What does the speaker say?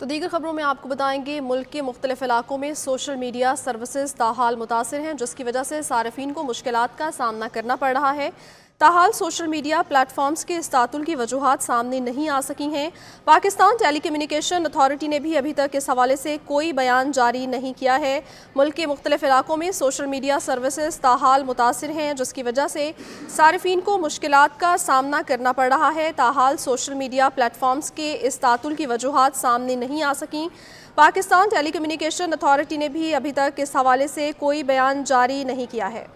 तो दीगर खबरों में आपको बताएँगे, मुल्क के मुख्तलिफ़ इलाकों में सोशल मीडिया सर्विसेज़ ताहाल मुतासर हैं, जिसकी वजह से सार्फिन को मुश्किल का सामना करना पड़ रहा है। ताहाल सोशल मीडिया प्लेटफॉर्म्स के इस तातुल की वजूहत सामने नहीं आ सकी हैं। पाकिस्तान टेली कम्युनिकेशन अथॉरिटी ने भी अभी तक इस हवाले से कोई बयान जारी नहीं किया है। मुल्क के मुख्तलिफ़ इलाकों में सोशल मीडिया सर्विसज ताहाल मुतासर हैं, जिसकी वजह से सार्फिन को मुश्किल का सामना करना पड़ रहा है। ताहाल सोशल मीडिया प्लेटफॉर्म्स के इस तातुल की वजूहत सामने नहीं आ सकें। पाकिस्तान टेली कम्युनिकेशन अथॉरिटी ने भी अभी तक इस हवाले से कोई बयान जारी नहीं किया है।